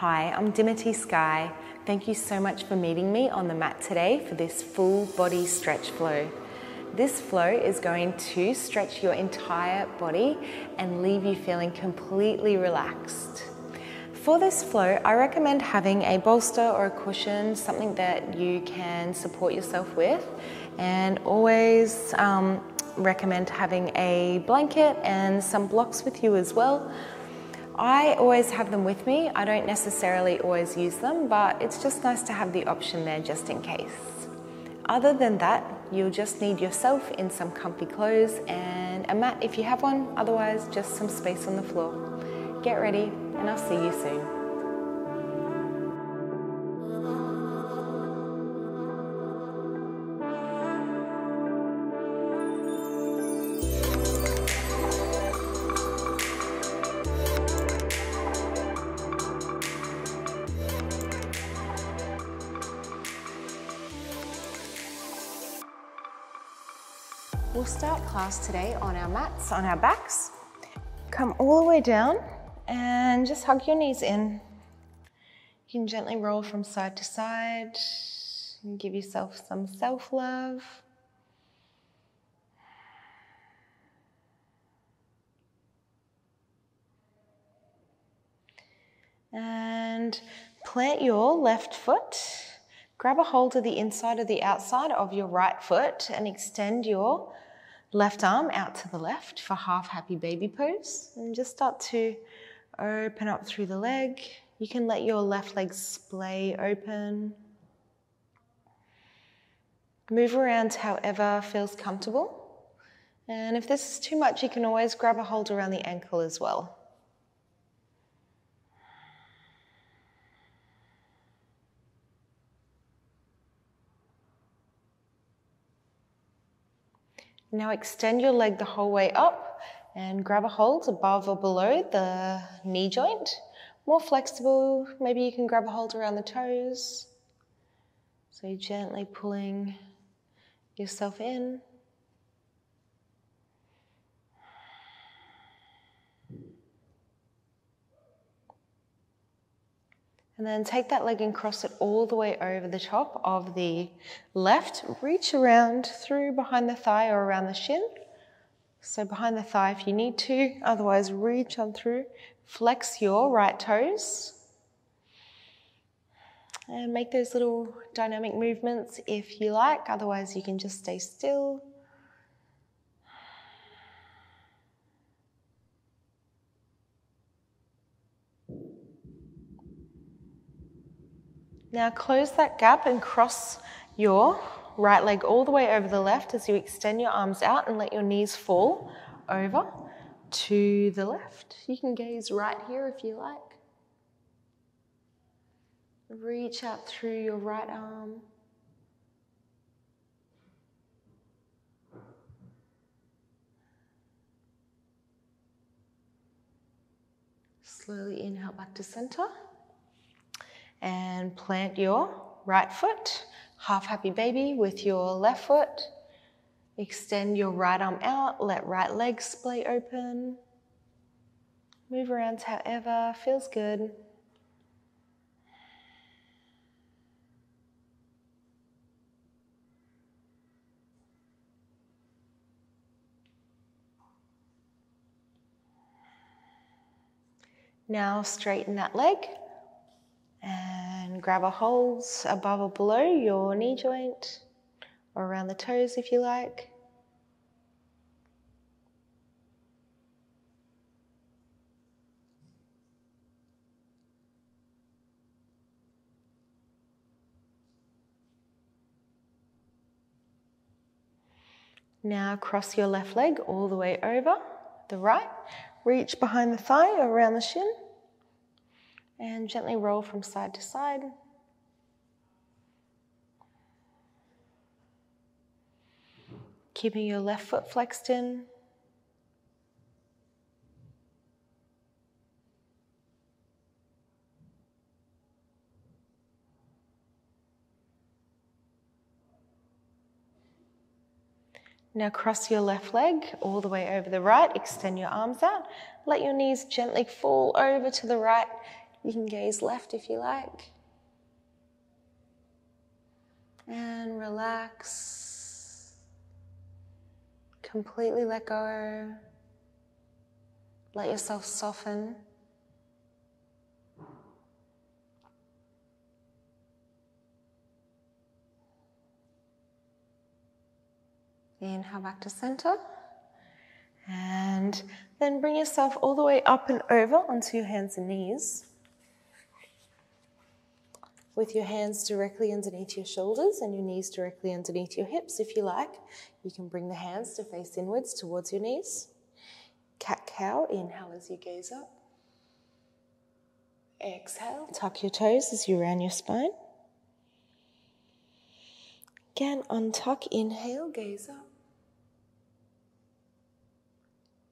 Hi, I'm Dimity Skye. Thank you so much for meeting me on the mat today for this full body stretch flow. This flow is going to stretch your entire body and leave you feeling completely relaxed. For this flow, I recommend having a bolster or a cushion, something that you can support yourself with, and always um, recommend having a blanket and some blocks with you as well I always have them with me. I don't necessarily always use them, but it's just nice to have the option there just in case. Other than that, you'll just need yourself in some comfy clothes and a mat if you have one, otherwise, just some space on the floor. Get ready, and I'll see you soon. Start class today on our mats, on our backs. Come all the way down and just hug your knees in. You can gently roll from side to side and give yourself some self love. And plant your left foot. Grab a hold of the inside of the outside of your right foot and extend your Left arm out to the left for half happy baby pose. And just start to open up through the leg. You can let your left leg splay open. Move around however feels comfortable. And if this is too much, you can always grab a hold around the ankle as well. Now extend your leg the whole way up and grab a hold above or below the knee joint. More flexible, maybe you can grab a hold around the toes. So you're gently pulling yourself in. And then take that leg and cross it all the way over the top of the left. Reach around through behind the thigh or around the shin. So behind the thigh if you need to, otherwise reach on through. Flex your right toes. And make those little dynamic movements if you like, otherwise you can just stay still. Now close that gap and cross your right leg all the way over the left as you extend your arms out and let your knees fall over to the left. You can gaze right here if you like. Reach out through your right arm. Slowly inhale back to center and plant your right foot, half happy baby with your left foot. Extend your right arm out, let right leg splay open. Move around however feels good. Now straighten that leg and grab a hold above or below your knee joint or around the toes if you like. Now cross your left leg all the way over the right. Reach behind the thigh or around the shin and gently roll from side to side. Keeping your left foot flexed in. Now cross your left leg all the way over the right, extend your arms out, let your knees gently fall over to the right, You can gaze left if you like. And relax. Completely let go. Let yourself soften. Inhale back to center. And then bring yourself all the way up and over onto your hands and knees. With your hands directly underneath your shoulders and your knees directly underneath your hips, if you like, you can bring the hands to face inwards towards your knees. Cat cow, inhale as you gaze up. Exhale, tuck your toes as you round your spine. Again, untuck, inhale, gaze up.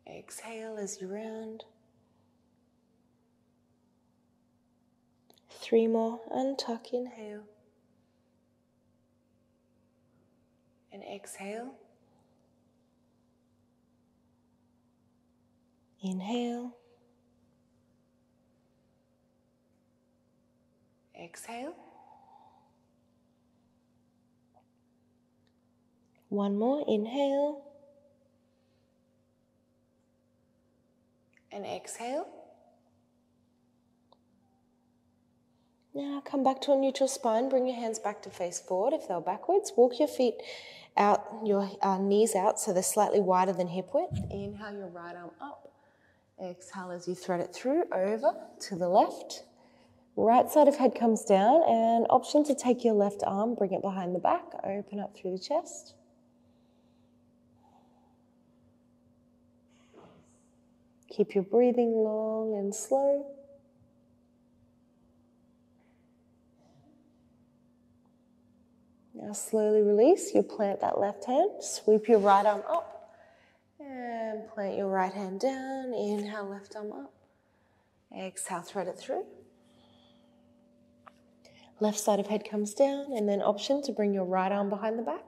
Exhale as you round. Three more. Untuck, inhale. And exhale. Inhale. Exhale. One more. Inhale. and exhale. Now come back to a neutral spine. Bring your hands back to face forward if they're backwards. Walk your feet out, your uh, knees out so they're slightly wider than hip width. Inhale your right arm up. Exhale as you thread it through over to the left. Right side of head comes down, and option to take your left arm, bring it behind the back, open up through the chest. Keep your breathing long and slow. Now slowly release. You plant that left hand, sweep your right arm up, and plant your right hand down. Inhale, left arm up. Exhale, thread it through. Left side of head comes down, and then option to bring your right arm behind the back.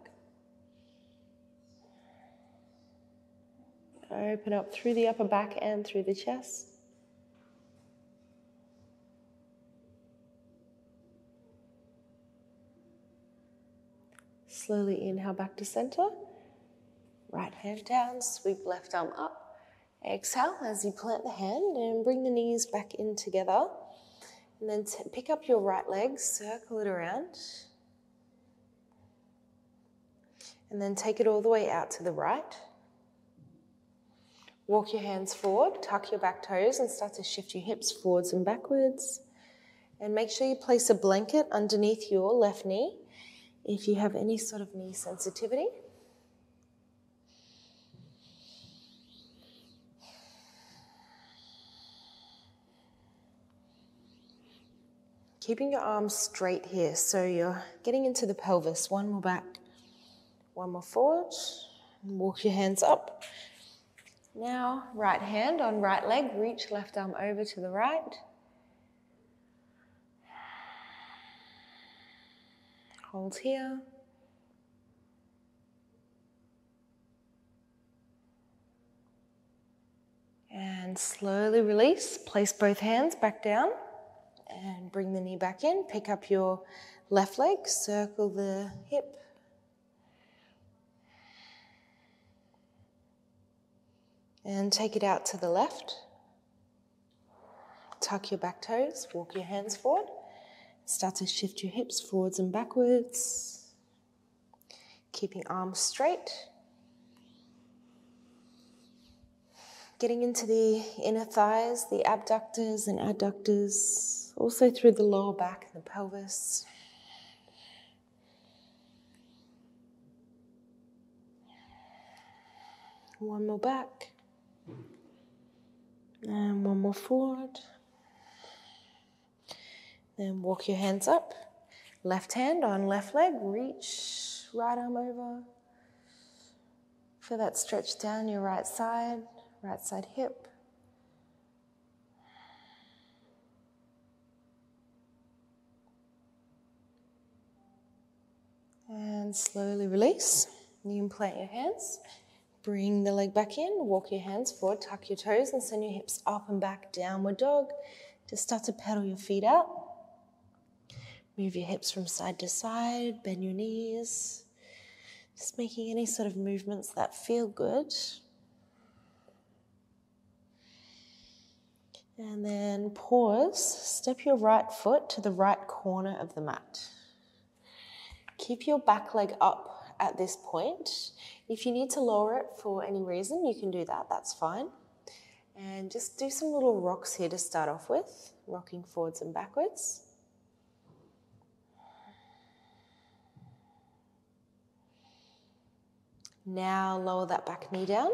Open up through the upper back and through the chest. Slowly inhale back to center. Right hand down, sweep left arm up. Exhale as you plant the hand and bring the knees back in together. And then pick up your right leg, circle it around. And then take it all the way out to the right. Walk your hands forward, tuck your back toes, and start to shift your hips forwards and backwards. And make sure you place a blanket underneath your left knee if you have any sort of knee sensitivity. Keeping your arms straight here, so you're getting into the pelvis. One more back, one more forward. Walk your hands up now, right hand on right leg, reach left arm over to the right. Hold here. And slowly release. Place both hands back down and bring the knee back in. Pick up your left leg, circle the hip And take it out to the left. Tuck your back toes, walk your hands forward. Start to shift your hips forwards and backwards. Keeping arms straight. Getting into the inner thighs, the abductors and adductors, also through the lower back and the pelvis. One more back. And one more forward. Then walk your hands up. Left hand on left leg, reach right arm over. Feel that stretch down your right side, right side hip. And slowly release. You can plant your hands. Bring the leg back in, walk your hands forward, tuck your toes, and send your hips up and back, downward dog. Just start to pedal your feet out. Move your hips from side to side, bend your knees. Just making any sort of movements that feel good. And then pause, step your right foot to the right corner of the mat. Keep your back leg up at this point. If you need to lower it for any reason, you can do that, that's fine. And just do some little rocks here to start off with, rocking forwards and backwards. Now lower that back knee down,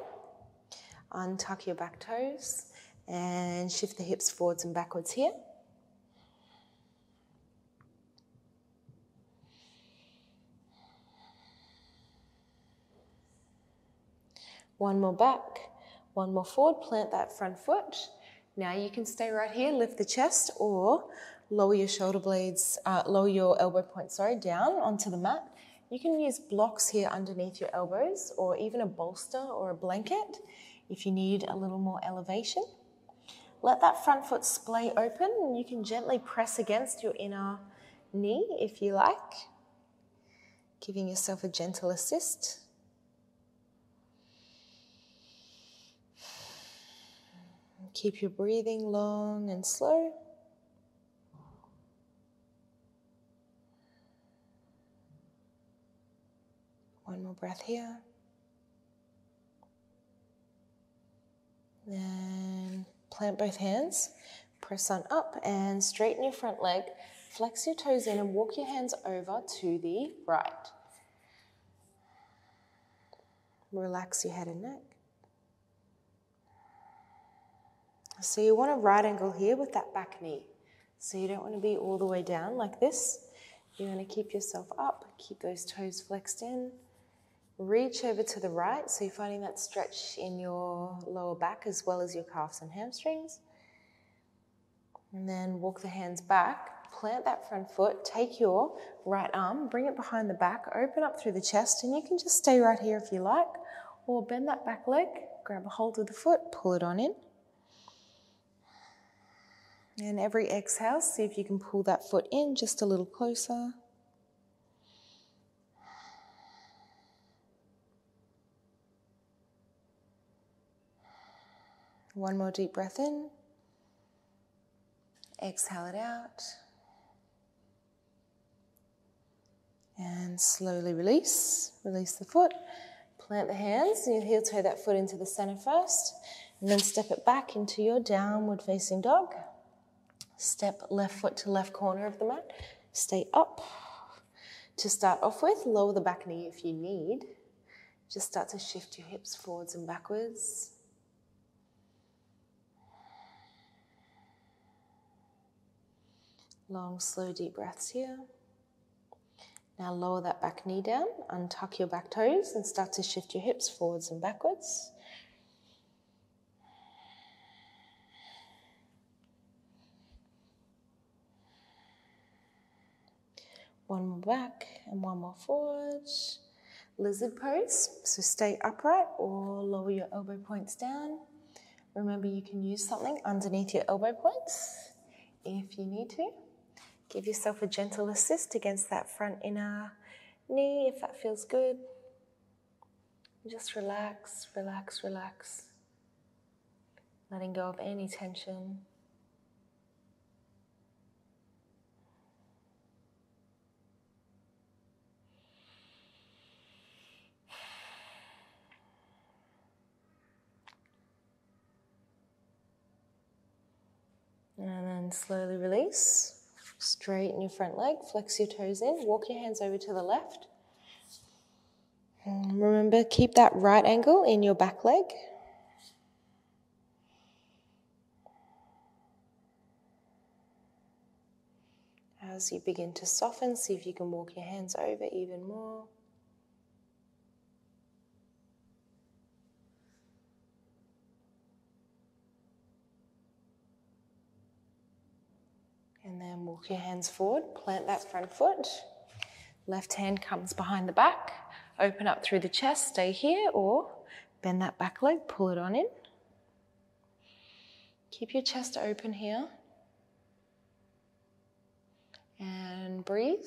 untuck your back toes, and shift the hips forwards and backwards here. One more back, one more forward, plant that front foot. Now you can stay right here, lift the chest, or lower your shoulder blades, uh, lower your elbow points, sorry, down onto the mat. You can use blocks here underneath your elbows, or even a bolster or a blanket if you need a little more elevation. Let that front foot splay open and you can gently press against your inner knee if you like, giving yourself a gentle assist. Keep your breathing long and slow. Breath here. Then Plant both hands, press on up and straighten your front leg. Flex your toes in and walk your hands over to the right. Relax your head and neck. So you want a right angle here with that back knee. So you don't want to be all the way down like this. You want to keep yourself up, keep those toes flexed in. Reach over to the right, so you're finding that stretch in your lower back as well as your calves and hamstrings. And then walk the hands back, plant that front foot, take your right arm, bring it behind the back, open up through the chest, and you can just stay right here if you like, or bend that back leg, grab a hold of the foot, pull it on in. And every exhale, see if you can pull that foot in just a little closer. One more deep breath in. Exhale it out. And slowly release. Release the foot. Plant the hands and you heel toe that foot into the center first. And then step it back into your downward facing dog. Step left foot to left corner of the mat. Stay up. To start off with, lower the back knee if you need. Just start to shift your hips forwards and backwards. Long, slow, deep breaths here. Now lower that back knee down, untuck your back toes, and start to shift your hips forwards and backwards. One more back and one more forward. Lizard pose. So stay upright or lower your elbow points down. Remember, you can use something underneath your elbow points if you need to. Give yourself a gentle assist against that front inner knee if that feels good. Just relax, relax, relax. Letting go of any tension. And then slowly release. Straighten your front leg, flex your toes in, walk your hands over to the left. And remember, keep that right angle in your back leg. As you begin to soften, see if you can walk your hands over even more. And then walk your hands forward, plant that front foot. Left hand comes behind the back. Open up through the chest, stay here, or bend that back leg, pull it on in. Keep your chest open here. And breathe.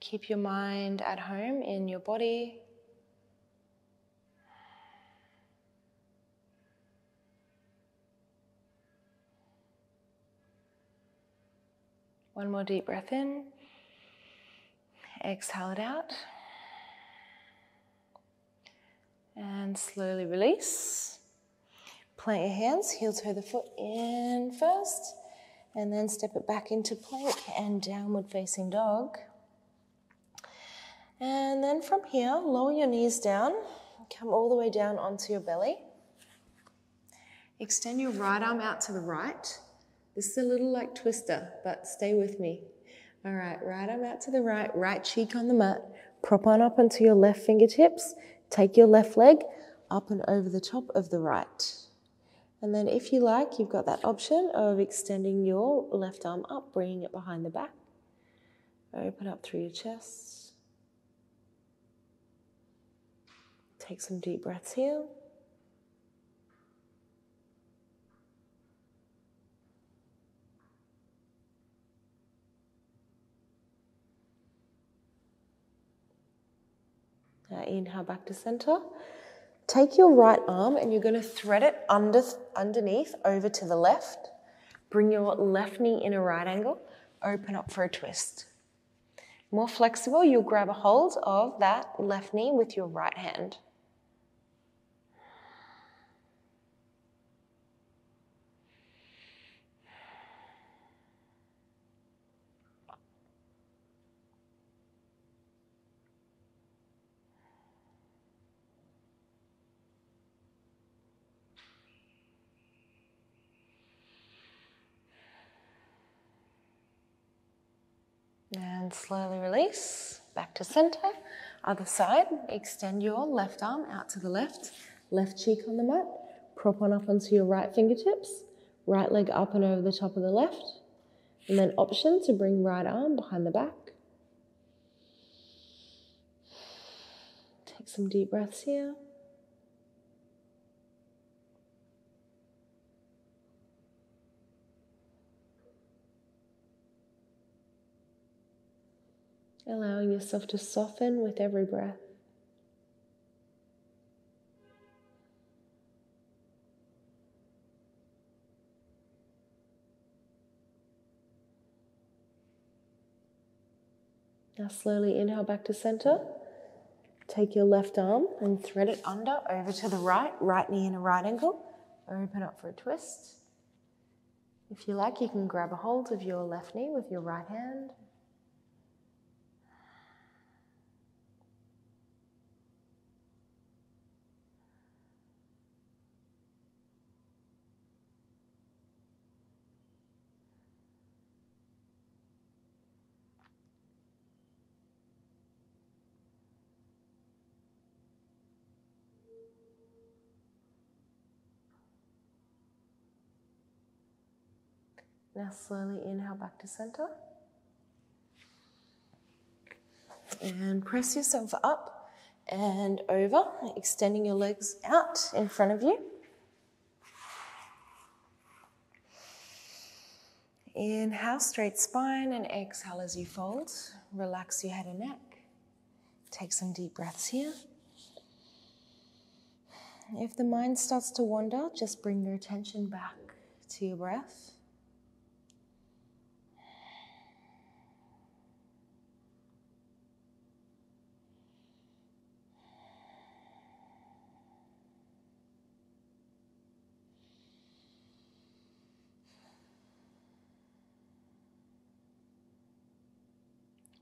Keep your mind at home in your body, One more deep breath in. Exhale it out. And slowly release. Plant your hands, heel toe the foot in first, and then step it back into plank and downward facing dog. And then from here, lower your knees down, come all the way down onto your belly. Extend your right arm out to the right this is a little like twister, but stay with me. All right, right arm out to the right, right cheek on the mat. Prop on up onto your left fingertips. Take your left leg up and over the top of the right. And then, if you like, you've got that option of extending your left arm up, bringing it behind the back. Open up through your chest. Take some deep breaths here. Uh, inhale back to center. Take your right arm and you're going to thread it under, underneath over to the left. Bring your left knee in a right angle. Open up for a twist. More flexible, you'll grab a hold of that left knee with your right hand. Slowly release back to center. Other side, extend your left arm out to the left, left cheek on the mat. Prop on up onto your right fingertips, right leg up and over the top of the left. And then option to bring right arm behind the back. Take some deep breaths here. Allowing yourself to soften with every breath. Now, slowly inhale back to center. Take your left arm and thread it under over to the right, right knee in a right angle. Open up for a twist. If you like, you can grab a hold of your left knee with your right hand. Now slowly inhale back to center. And press yourself up and over, extending your legs out in front of you. Inhale, straight spine, and exhale as you fold. Relax your head and neck. Take some deep breaths here. If the mind starts to wander, just bring your attention back to your breath.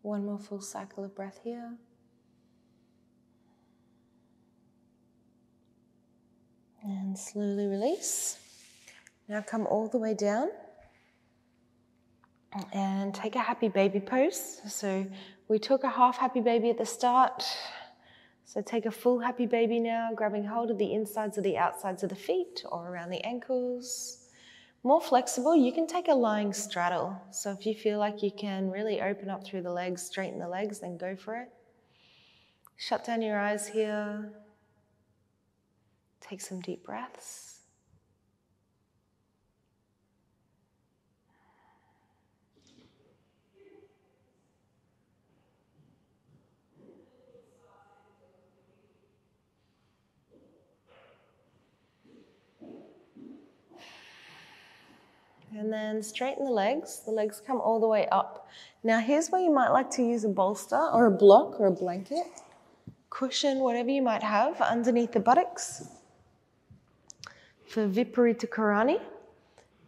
One more full cycle of breath here. And slowly release. Now come all the way down and take a happy baby pose. So we took a half happy baby at the start. So take a full happy baby now, grabbing hold of the insides of the outsides of the feet or around the ankles. More flexible, you can take a lying straddle. So if you feel like you can really open up through the legs, straighten the legs, then go for it. Shut down your eyes here. Take some deep breaths. And then straighten the legs. The legs come all the way up. Now, here's where you might like to use a bolster or a block or a blanket, cushion, whatever you might have underneath the buttocks. For Viparita Karani,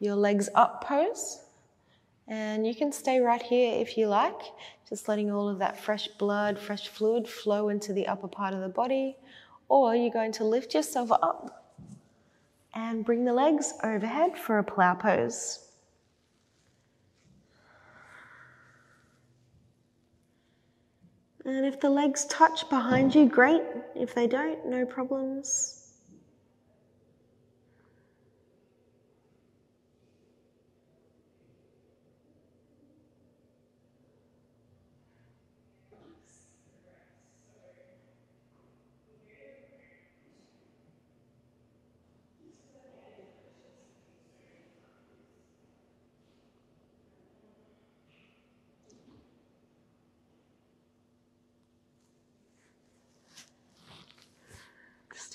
your legs up pose. And you can stay right here if you like, just letting all of that fresh blood, fresh fluid flow into the upper part of the body. Or you're going to lift yourself up and bring the legs overhead for a plow pose. And if the legs touch behind you, great. If they don't, no problems.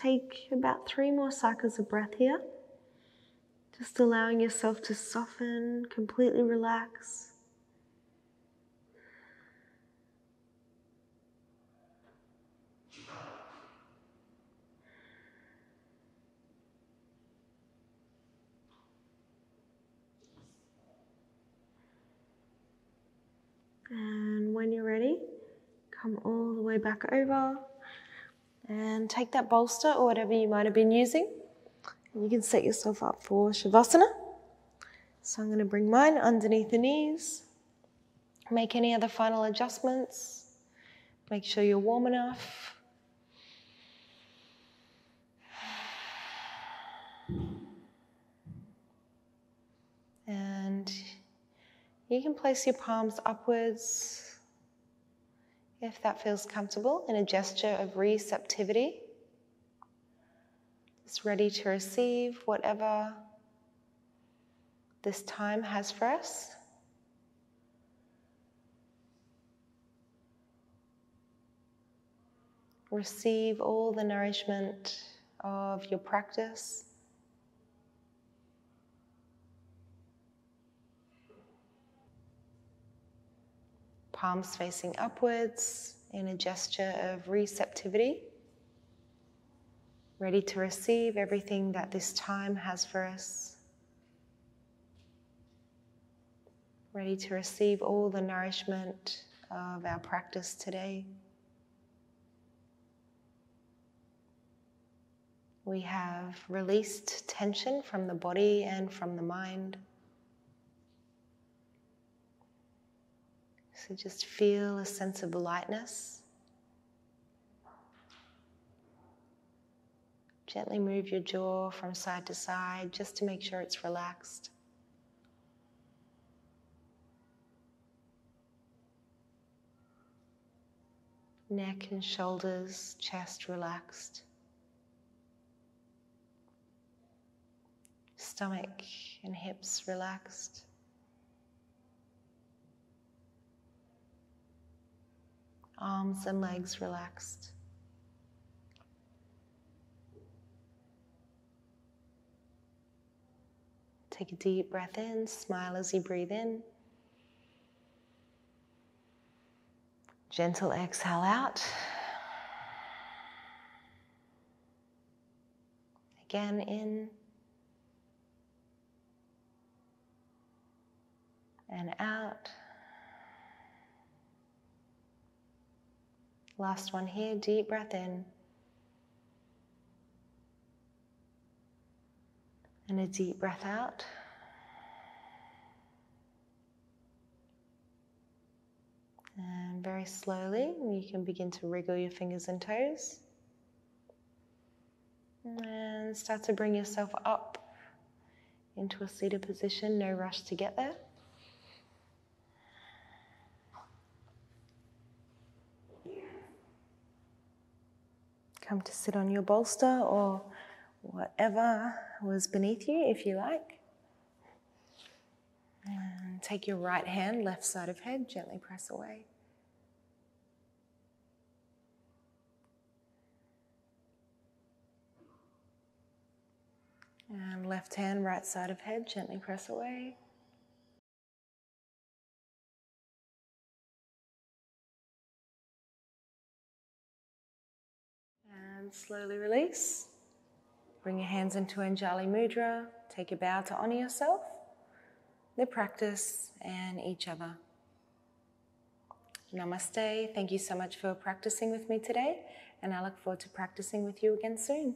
Take about three more cycles of breath here. Just allowing yourself to soften, completely relax. And when you're ready, come all the way back over and take that bolster or whatever you might have been using. And you can set yourself up for Shavasana. So I'm going to bring mine underneath the knees. Make any other final adjustments. Make sure you're warm enough. And you can place your palms upwards if that feels comfortable, in a gesture of receptivity. Just ready to receive whatever this time has for us. Receive all the nourishment of your practice. Palms facing upwards in a gesture of receptivity, ready to receive everything that this time has for us, ready to receive all the nourishment of our practice today. We have released tension from the body and from the mind. So just feel a sense of lightness. Gently move your jaw from side to side just to make sure it's relaxed. Neck and shoulders, chest relaxed. Stomach and hips relaxed. Arms and legs relaxed. Take a deep breath in, smile as you breathe in. Gentle exhale out. Again in and out. Last one here, deep breath in. And a deep breath out. And very slowly, you can begin to wriggle your fingers and toes. And start to bring yourself up into a seated position, no rush to get there. Come to sit on your bolster or whatever was beneath you, if you like. And take your right hand, left side of head, gently press away. And left hand, right side of head, gently press away. Slowly release. Bring your hands into Anjali Mudra. Take a bow to honor yourself, the practice, and each other. Namaste. Thank you so much for practicing with me today, and I look forward to practicing with you again soon.